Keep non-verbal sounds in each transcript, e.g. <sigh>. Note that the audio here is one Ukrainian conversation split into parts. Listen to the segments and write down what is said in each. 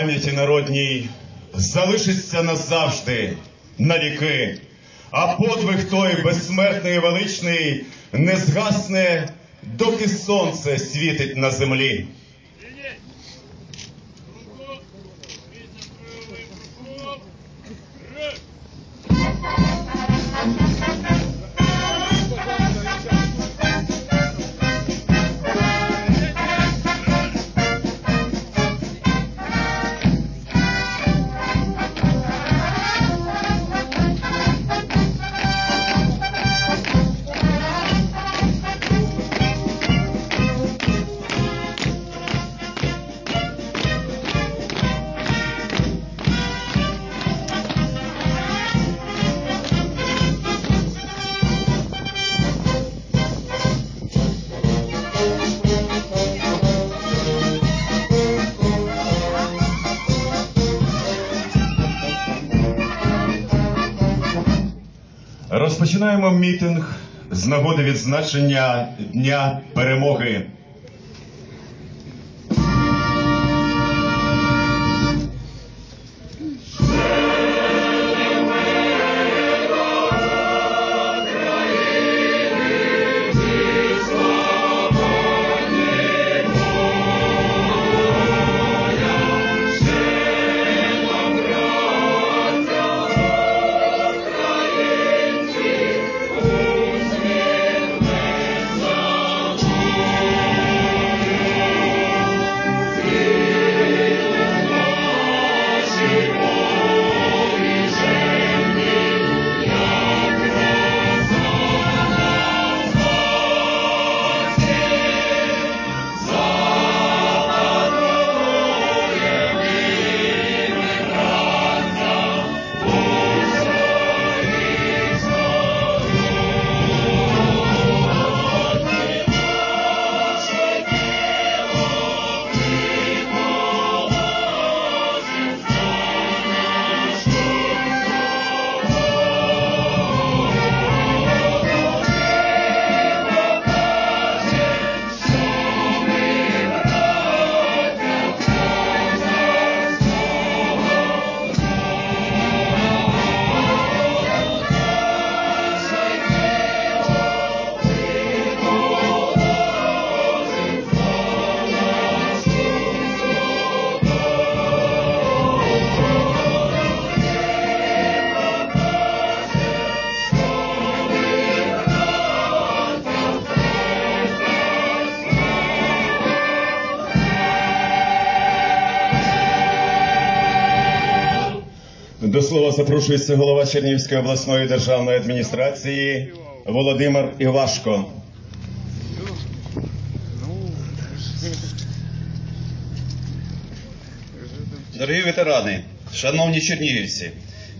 пам'яті народній залишиться назавжди на віки, а подвиг той безсмертний і величний не згасне, доки сонце світить на землі. Розпочинаємо мітинг з нагоди відзначення Дня перемоги. Запрошується голова Чернігівської обласної державної адміністрації Володимир Івашко. Дорогі ветерани, шановні чернігівці,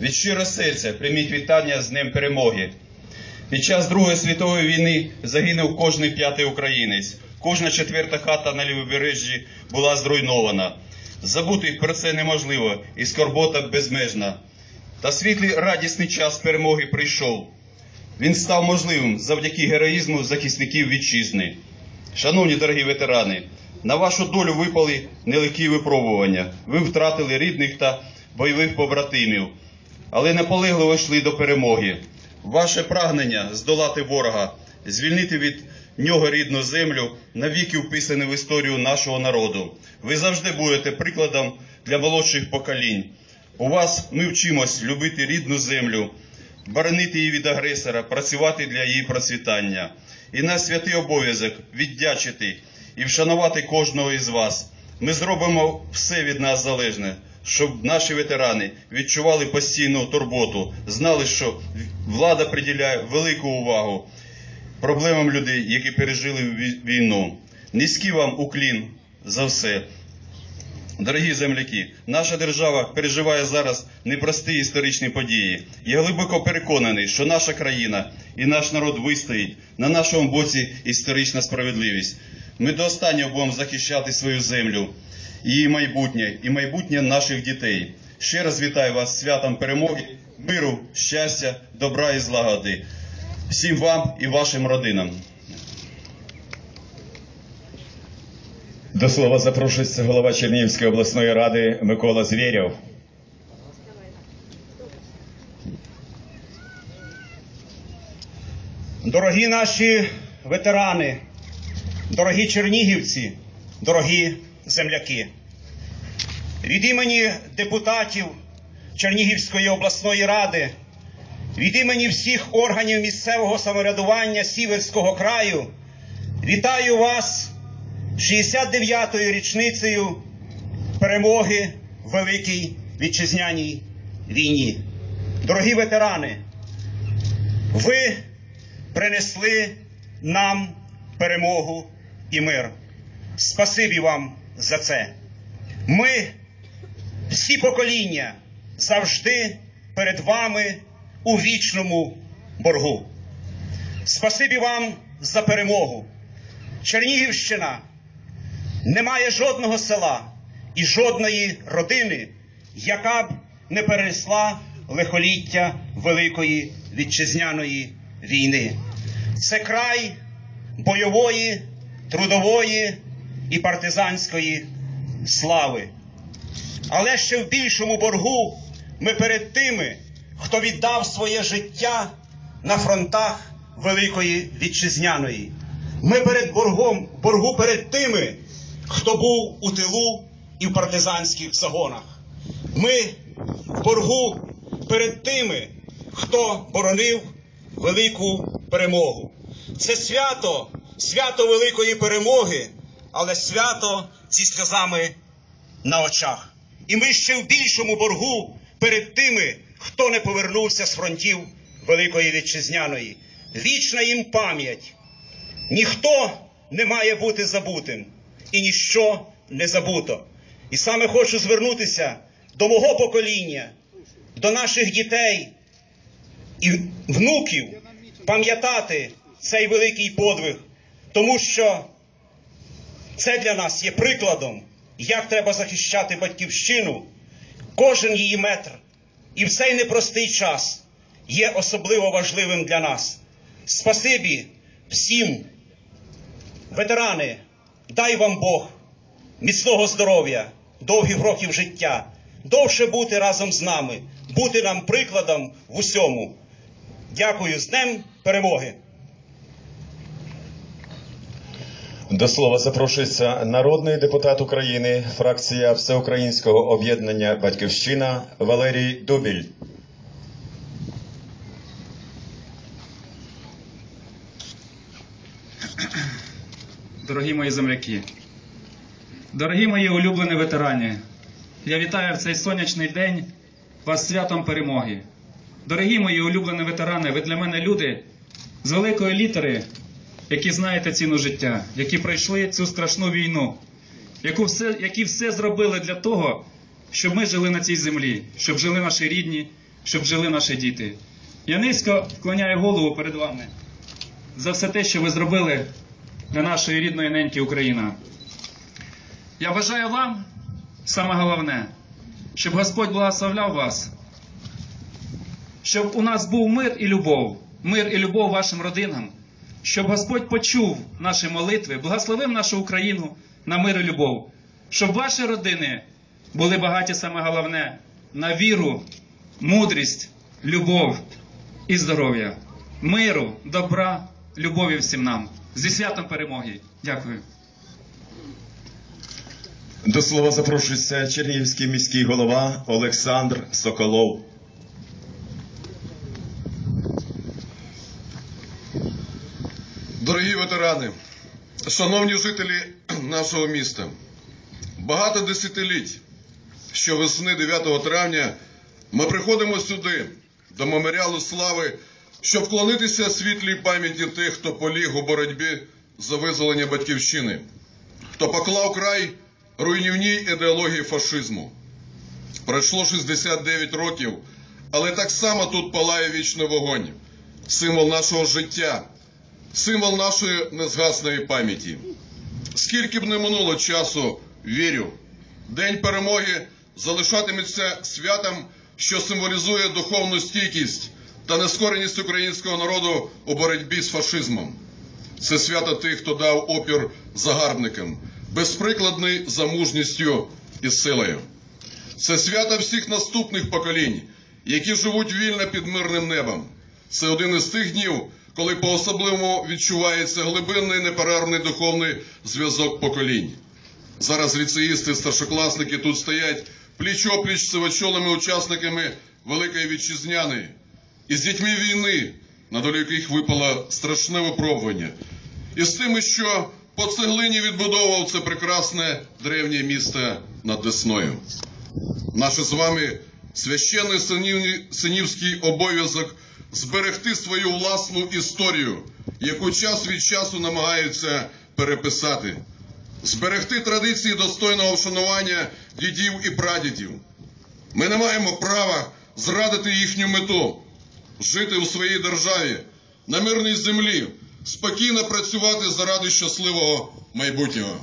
від щиро серця прийміть вітання з Днем Перемоги. Під час Другої світової війни загинув кожний п'ятий українець. Кожна четверта хата на лівобережжі була зруйнована. Забути про це неможливо, і скорбота безмежна. Та світлий радісний час перемоги прийшов. Він став можливим завдяки героїзму захисників вітчизни. Шановні дорогі ветерани, на вашу долю випали нелегкі випробування. Ви втратили рідних та бойових побратимів, але наполегливо йшли до перемоги. Ваше прагнення здолати ворога, звільнити від нього рідну землю, навіки вписане в історію нашого народу. Ви завжди будете прикладом для молодших поколінь. У вас ми вчимось любити рідну землю, боронити її від агресора, працювати для її процвітання. І наш святий обов'язок віддячити і вшанувати кожного із вас. Ми зробимо все від нас залежне, щоб наші ветерани відчували постійну турботу, знали, що влада приділяє велику увагу проблемам людей, які пережили війну. Низький вам уклін за все. Дорогі земляки, наша держава переживає зараз непрості історичні події. Я глибоко переконаний, що наша країна і наш народ вистоїть на нашому боці історична справедливість. Ми до останнього будемо захищати свою землю, її майбутнє і майбутнє наших дітей. Ще раз вітаю вас з святом перемоги, миру, щастя, добра і злагоди. Всім вам і вашим родинам. До слова запрошується голова Чернігівської обласної ради Микола Звєрєв. Дорогі наші ветерани, дорогі чернігівці, дорогі земляки, від імені депутатів Чернігівської обласної ради, від імені всіх органів місцевого самоврядування Сіверського краю вітаю вас 69-ю річницею перемоги в Великій Вітчизняній війні. Дорогі ветерани, ви принесли нам перемогу і мир. Спасибі вам за це. Ми, всі покоління, завжди перед вами у вічному боргу. Спасибі вам за перемогу. Чернігівщина не має жодного села і жодної родини, яка б не перенесла лихоліття Великої Вітчизняної війни. Це край бойової, трудової і партизанської слави. Але ще в більшому боргу ми перед тими, хто віддав своє життя на фронтах Великої Вітчизняної. Ми перед боргом, боргу перед тими, хто був у тилу і в партизанських загонах. Ми в боргу перед тими, хто боронив велику перемогу. Це свято, свято великої перемоги, але свято зі сльозами на очах. І ми ще в більшому боргу перед тими, хто не повернувся з фронтів Великої Вітчизняної. Вічна їм пам'ять. Ніхто не має бути забутим і ніщо не забуто. І саме хочу звернутися до мого покоління, до наших дітей і внуків пам'ятати цей великий подвиг, тому що це для нас є прикладом, як треба захищати батьківщину, кожен її метр. І в цей непростий час є особливо важливим для нас. Спасибі всім, ветерани, дай вам Бог міцного здоров'я, довгих років життя, довше бути разом з нами, бути нам прикладом в усьому. Дякую з Днем перемоги! До слова запрошується народний депутат України, фракція Всеукраїнського об'єднання Батьківщина Валерій Дубіль. Дорогі мої земляки, дорогі мої улюблені ветерані, я вітаю в цей сонячний день вас святом перемоги. Дорогі мої улюблені ветерани, ви для мене люди з великої літери, які знаєте ціну життя, які пройшли цю страшну війну, яку все, які все зробили для того, щоб ми жили на цій землі, щоб жили наші рідні, щоб жили наші діти. Я низько вклоняю голову перед вами за все те, що ви зробили для нашої рідної неньки Україна. Я бажаю вам саме головне, щоб Господь благословляв вас, щоб у нас був мир і любов, мир і любов вашим родинам, щоб Господь почув наші молитви, благословив нашу Україну на мир і любов, щоб ваші родини були багаті саме головне на віру, мудрість, любов і здоров'я, миру, добра, любові всім нам. Зі святом перемоги. Дякую. До слова запрошується Чернігівський міський голова Олександр Соколов. Дорогі ветерани, шановні жителі нашого міста, багато десятиліть що весни 9 травня ми приходимо сюди до меморіалу слави щоб вклонитися світлій пам'яті тих, хто поліг у боротьбі за визволення батьківщини, хто поклав край руйнівній ідеології фашизму. Пройшло 69 років, але так само тут палає вічний вогонь, символ нашого життя, символ нашої незгасної пам'яті. Скільки б не минуло часу, вірю, День перемоги залишатиметься святом, що символізує духовну стійкість та нескореність українського народу у боротьбі з фашизмом. Це свято тих, хто дав опір загарбникам, безприкладний за мужністю і силою. Це свято всіх наступних поколінь, які живуть вільно під мирним небом. Це один із тих днів, коли по-особливому відчувається глибинний неперервний духовний зв'язок поколінь. Зараз ліцеїсти, старшокласники тут стоять пліч-опліч з сивочолими учасниками Великої Вітчизняної і з дітьми війни, на долю яких випало страшне випробування, і з тими, що по цеглині відбудовував це прекрасне древнє місто над Десною. Наш з вами священний синівський обов'язок зберегти свою власну історію, яку час від часу намагаються переписати, зберегти традиції достойного вшанування дідів і прадідів. Ми не маємо права зрадити їхню мету, жити у своїй державі, на мирній землі, спокійно працювати заради щасливого майбутнього.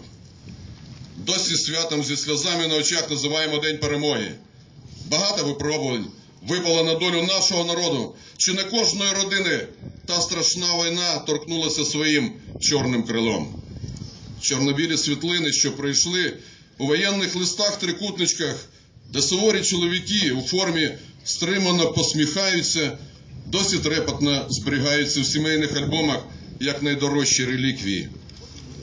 Досі святом зі сльозами на очах називаємо День перемоги. Багато випробувань випало на долю нашого народу, чи не кожної родини та страшна війна торкнулася своїм чорним крилом. Чорнобілі світлини, що прийшли у воєнних листах-трикутничках, де суворі чоловіки у формі стримано посміхаються, досі трепетно зберігаються в сімейних альбомах як найдорожчі реліквії.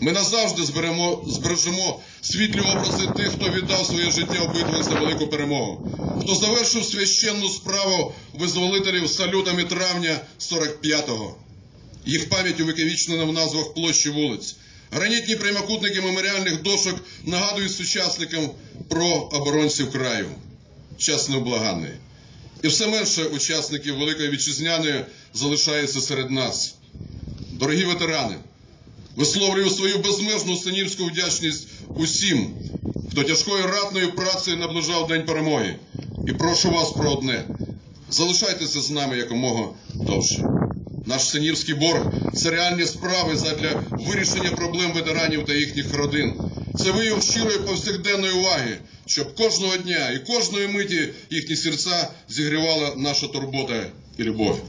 Ми назавжди зберемо, збережемо світлі образи тих, хто віддав своє життя у битві за велику перемогу, хто завершив священну справу визволителів салютами травня 45-го. Їх пам'ять увековічнена в назвах площі вулиць. Гранітні прямокутники меморіальних дошок нагадують сучасникам про оборонців краю. Час невблаганний. І все менше учасників Великої Вітчизняної залишається серед нас. Дорогі ветерани, висловлюю свою безмежну синівську вдячність усім, хто тяжкою ратною працею наближав День перемоги. І прошу вас про одне: залишайтеся з нами якомога довше. Наш синівський борг це реальні справи задля вирішення проблем ветеранів та їхніх родин. Це вияв щирої повсякденної уваги, щоб кожного дня і кожної миті їхні серця зігрівала наша турбота і любов.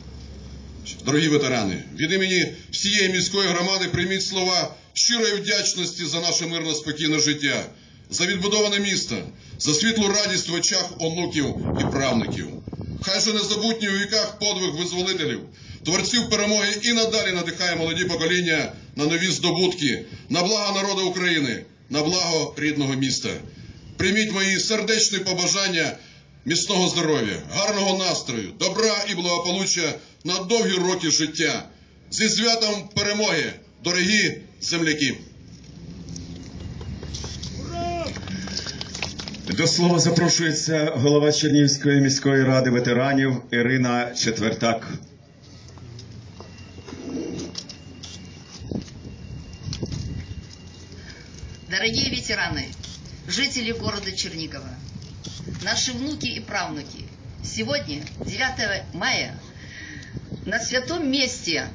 Дорогі ветерани, від імені всієї міської громади прийміть слова щирої вдячності за наше мирне спокійне життя, за відбудоване місто, за світлу радість в очах онуків і правників. Хай же незабутній у віках подвиг визволителів, творців перемоги і надалі надихає молоді покоління на нові здобутки, на благо народу України, на благо рідного міста. Прийміть мої сердечні побажання міцного здоров'я, гарного настрою, добра і благополуччя на довгі роки життя. Зі святом перемоги, дорогі земляки! До слова запрошується голова Чернігівської міської ради ветеранів Ірина Четвертак. Дорогие ветераны, жители города Чернигова, наши внуки и правнуки, сегодня, 9 мая, на святом месте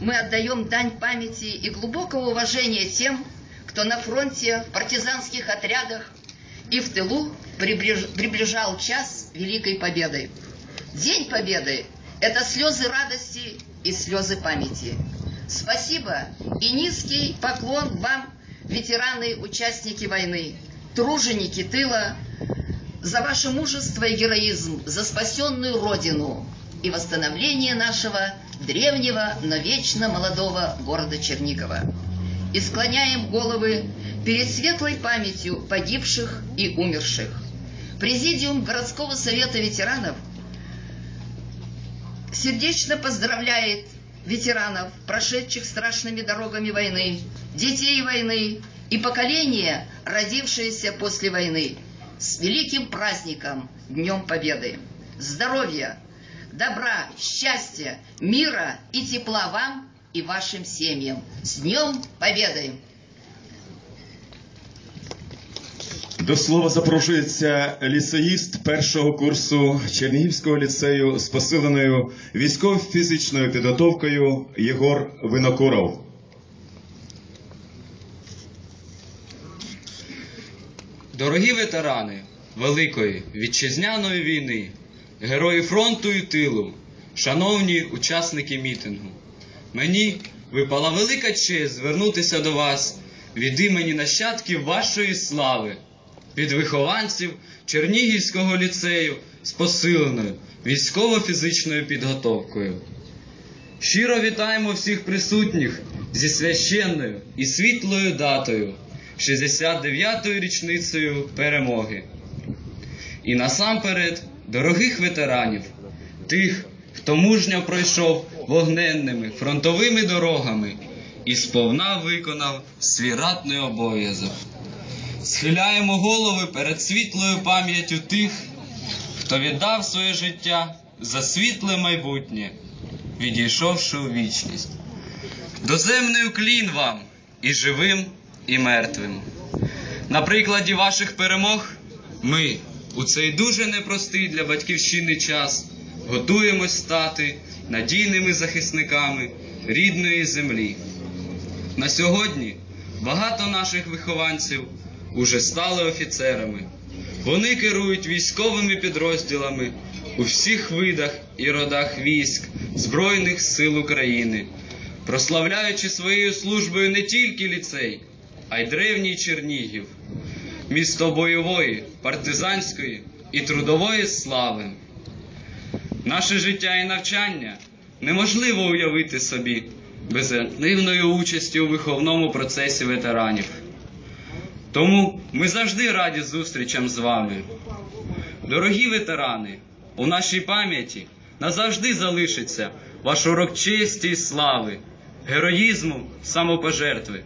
мы отдаем дань памяти и глубокого уважения тем, кто на фронте, в партизанских отрядах и в тылу приближ- приближал час Великой Победы. День Победы – это слезы радости и слезы памяти. Спасибо и низкий поклон вам, ветераны, участники войны, труженики тыла, за ваше мужество и героизм, за спасенную Родину и восстановление нашего древнего, но вечно молодого города Чернигова. И склоняем головы перед светлой памятью погибших и умерших. Президиум городского совета ветеранов сердечно поздравляет ветеранов, прошедших страшными дорогами войны, детей войны и поколения, родившиеся после войны. С великим праздником, Днем Победы! Здоровья, добра, счастья, мира и тепла вам и вашим семьям. С Днем Победы! До слова запрошується ліцеїст першого курсу Чернігівського ліцею з посиленою військово-фізичною підготовкою Єгор Винокуров. Дорогі ветерани Великої вітчизняної війни, герої фронту і тилу, шановні учасники мітингу, мені випала велика честь звернутися до вас від імені нащадків вашої слави, від вихованців Чернігівського ліцею з посиленою військово-фізичною підготовкою. Щиро вітаємо всіх присутніх зі священною і світлою датою 69-ю річницею перемоги. І насамперед дорогих ветеранів, тих, хто мужньо пройшов вогненними фронтовими дорогами і сповна виконав свій ратний обов'язок. Схиляємо голови перед світлою пам'яттю тих, хто віддав своє життя за світле майбутнє, відійшовши у вічність. Доземний уклін вам і живим, і мертвим. На прикладі ваших перемог ми у цей дуже непростий для батьківщини час готуємось стати надійними захисниками рідної землі. На сьогодні багато наших вихованців уже стали офіцерами. Вони керують військовими підрозділами у всіх видах і родах військ Збройних сил України, прославляючи своєю службою не тільки ліцей, а й древній Чернігів, місто бойової, партизанської і трудової слави. Наше життя і навчання неможливо уявити собі без активної участі у виховному процесі ветеранів. Тому ми завжди раді зустрічам з вами. Дорогі ветерани, у нашій пам'яті назавжди залишиться ваш урок честі і слави, героїзму, самопожертви,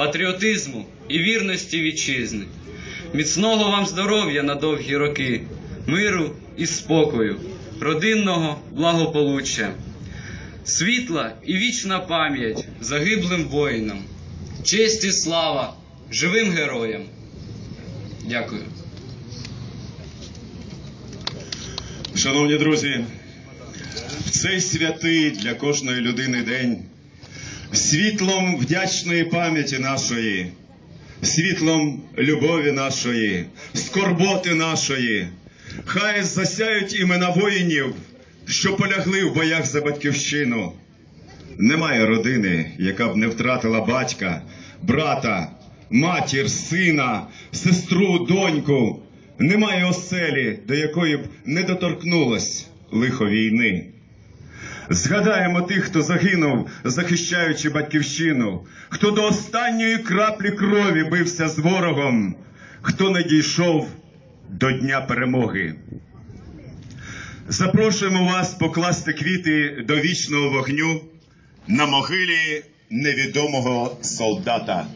патріотизму і вірності вітчизни, міцного вам здоров'я на довгі роки, миру і спокою, родинного благополуччя, світла і вічна пам'ять загиблим воїнам, честь і слава живим героям. Дякую. Шановні друзі, в цей святий для кожної людини день, світлом вдячної пам'яті нашої, світлом любові нашої, скорботи нашої, хай засяють імена воїнів, що полягли в боях за батьківщину. Немає родини, яка б не втратила батька, брата, матір, сина, сестру, доньку. Немає оселі, до якої б не доторкнулось лихо війни. Згадаємо тих, хто загинув, захищаючи батьківщину, хто до останньої краплі крові бився з ворогом, хто не дійшов до Дня перемоги. Запрошуємо вас покласти квіти до вічного вогню на могилі невідомого солдата.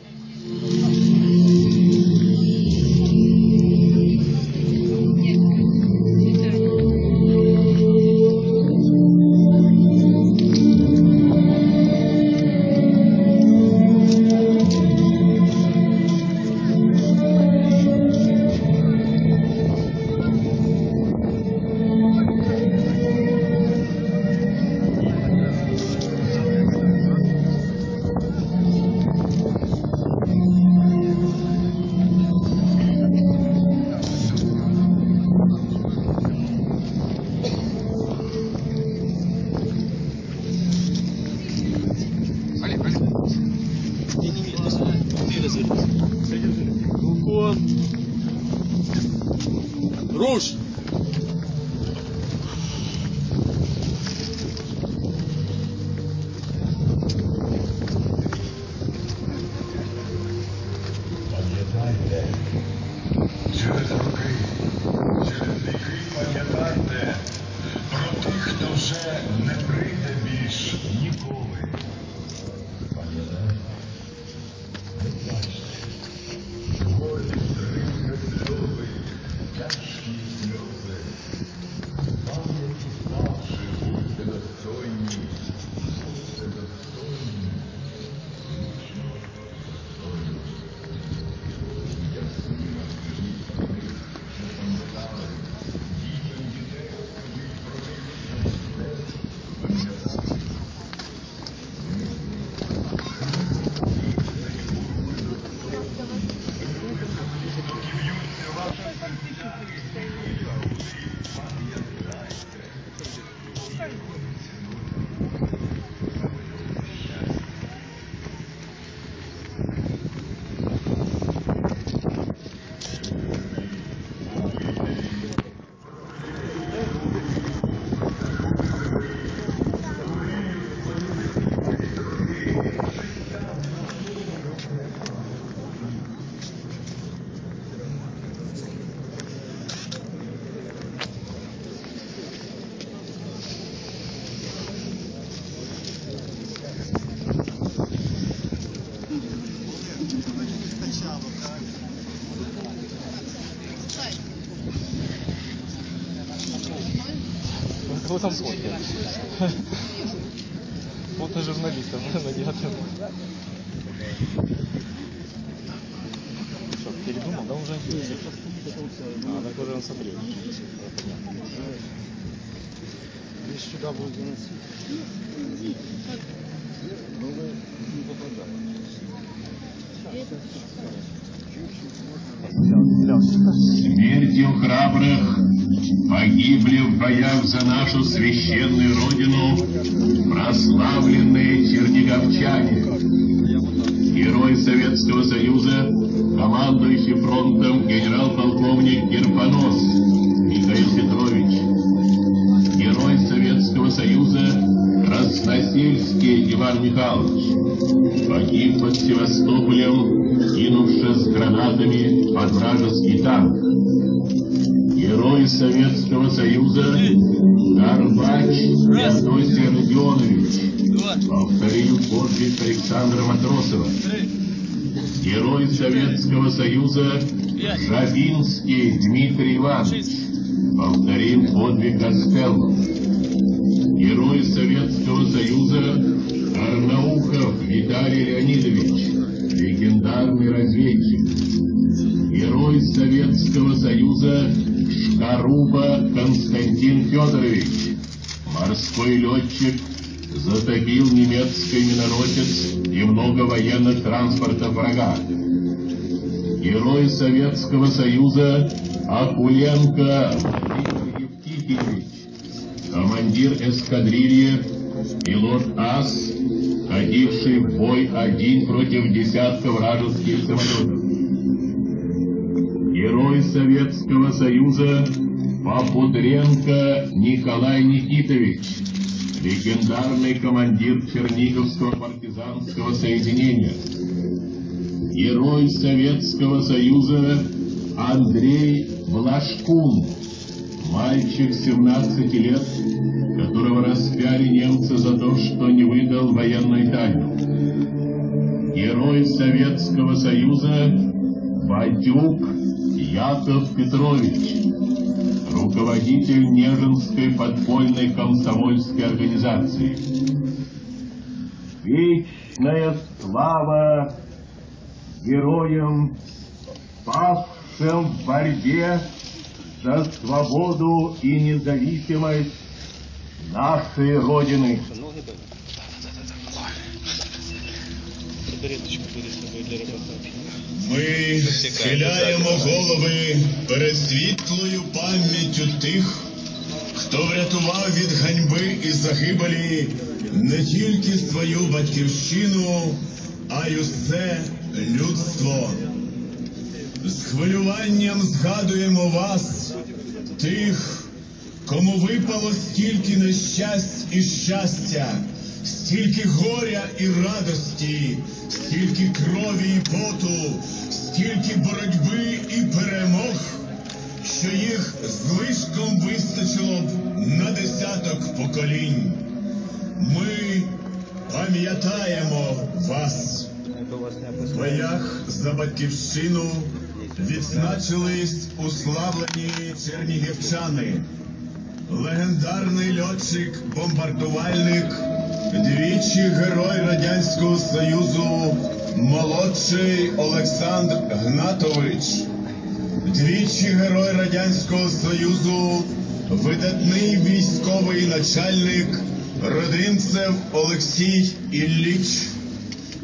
Фотки? Фото журналистов <laughs> на девятом. Что, передумал, да, уже? А, так уже он смотрел. Здесь сюда будет заносить. Смертью храбрых погибли в боях за нашу священную родину прославленные черниговчане. Герой Советского Союза, командующий фронтом генерал-полковник Герпонос Михаил Петрович. Герой Советского Союза Красносельский Иван Михайлович. Погиб под Севастополем, кинувшись гранатами под вражеский танк. Герой Советского Союза Горбач Феодосий Родионович. Повторил подвиг Александра Матросова. Герой Советского Союза Жабинский Дмитрий Иванович. Повторим подвиг Костелло. Герой Советского Союза Арнаухов Виталий Леонидович, легендарный разведчик. Герой Советского Союза Шкаруба Константин Федорович, морской летчик, затопил немецкий миноротец и много военных транспортов врага. Герой Советского Союза Акуленко Владимир Евтихиевич, командир эскадрильи, пилот АС, ходивший в бой один против десятка вражеских самолетов. Советского Союза Попудренко Николай Никитович, легендарный командир Черниговского партизанского соединения. Герой Советского Союза Андрей Влашкун, мальчик 17 лет, которого распяли немцы за то, что не выдал военную тайну. Герой Советского Союза Бадюк Яков Петрович, руководитель Нежинской подпольной комсомольской организации. Вечная слава героям, павшим в борьбе за свободу и независимость нашей Родины. Ми схиляємо голови перед світлою пам'яттю тих, хто врятував від ганьби і загибелі не тільки свою батьківщину, а й усе людство. З хвилюванням згадуємо вас, тих, кому випало стільки нещасть і щастя, стільки горя і радості, стільки крові і поту, стільки боротьби і перемог, що їх злишком вистачило б на десяток поколінь. Ми пам'ятаємо вас. В боях за батьківщину відзначились уславлені чернігівчани. Легендарний льотчик-бомбардувальник, двічі герой Радянського Союзу, молодший Олександр Гнатович, двічі герой Радянського Союзу, видатний військовий начальник Родимцев Олексій Ілліч,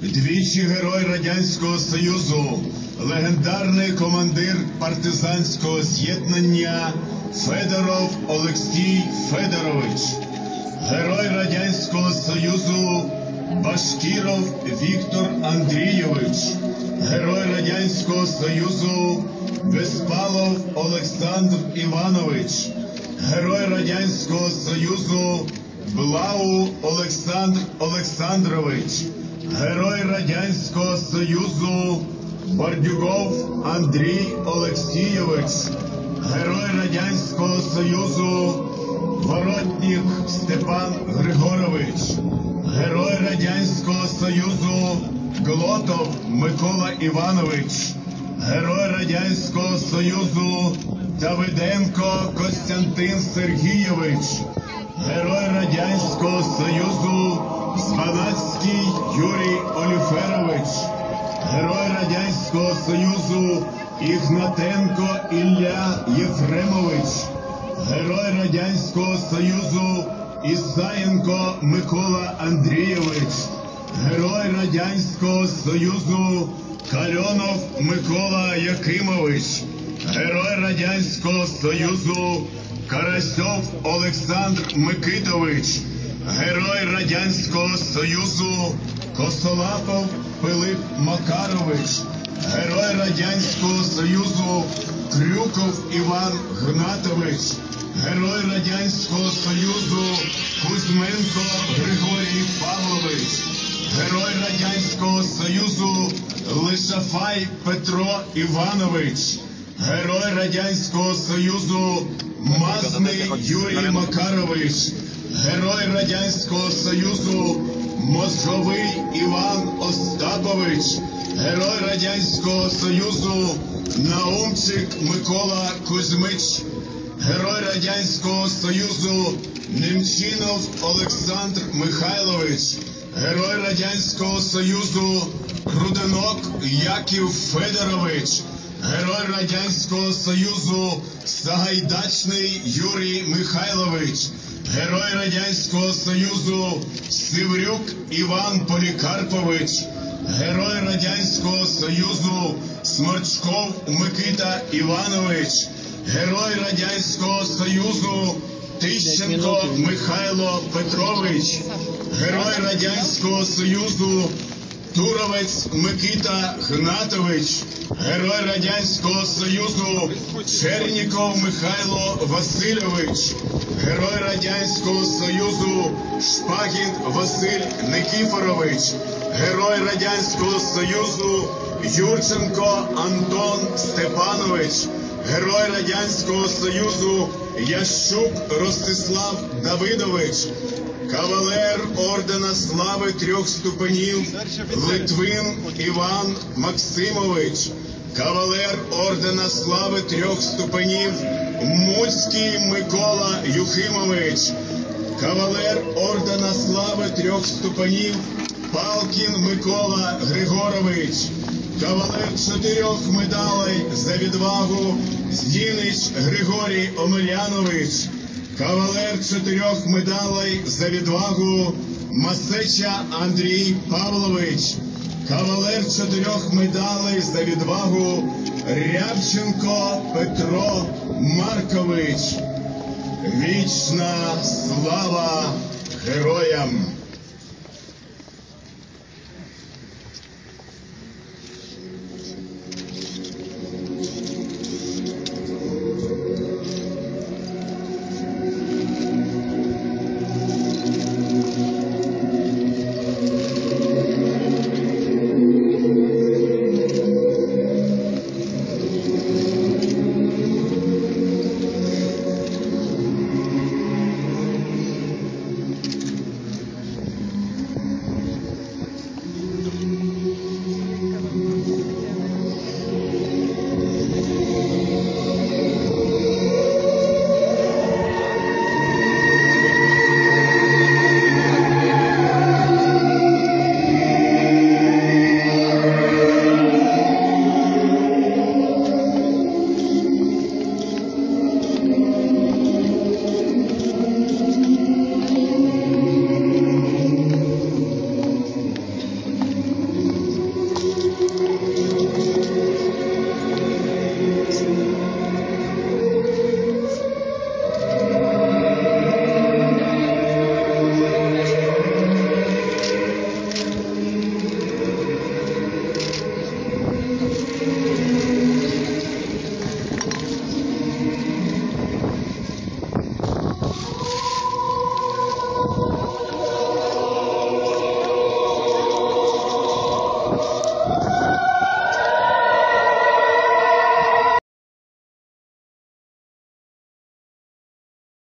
двічі герой Радянського Союзу, легендарний командир партизанського з'єднання Федоров Олексій Федорович, герой Радянського Союзу Башкіров Віктор Андрійович, герой Радянського Союзу Беспалов Олександр Іванович, герой Радянського Союзу Блау Олександр Олександрович, герой Радянського Союзу Бордюгов Андрій Олексійович, Герой Радянського Союзу Воротнік Степан Григорович, Герой Радянського Союзу Глотов Микола Іванович, Герой Радянського Союзу Давиденко Костянтин Сергійович, Герой Радянського Союзу Званацький Юрій Оліферович, Герой Радянського Союзу Ігнатенко Ілля Єфремович, Герой Радянського Союзу Ісаєнко Микола Андрійович, Герой Радянського Союзу Кальонов Микола Якимович, Герой Радянського Союзу Карасьов Олександр Микитович, Герой Радянського Союзу Косолапов Пилип Макарович, Герой Радянського Союзу Крюков Іван Гнатович, Герой Радянського Союзу Кузьменко Григорій Павлович, Герой Радянського Союзу Лишафай Петро Іванович, Герой Радянського Союзу Мазний Юрій Макарович, Герой Радянського Союзу Мозговий Іван Остапович, Герой Радянського Союзу Наумчик Микола Кузьмич, Герой Радянського Союзу Немчинов Олександр Михайлович, Герой Радянського Союзу Руденок Яків Федорович, Герой Радянського Союзу Сагайдачний Юрій Михайлович, Герой Радянського Союзу Сиврюк Іван Полікарпович, Герой Радянського Союзу Сморчков Микита Іванович, Герой Радянського Союзу Тищенко Михайло Петрович, Герой Радянського Союзу Туровець Микита Гнатович, Герой Радянського Союзу Черніков Михайло Васильович, Герой Радянського Союзу Шпагін Василь Никіфорович, Герой Радянського Союзу Юрченко Антон Степанович, Герой Радянського Союзу Ящук Ростислав Давидович, Кавалер ордена слави трьох ступенів Литвин Іван Максимович, кавалер ордена слави трьох ступенів Муцький Микола Юхимович, кавалер ордена слави трьох ступенів Палкін Микола Григорович, кавалер чотирьох медалей за відвагу Зінич Григорій Омелянович. Кавалер чотирьох медалей за відвагу Масеча Андрій Павлович, кавалер чотирьох медалей за відвагу Рябченко Петро Маркович. Вічна слава героям!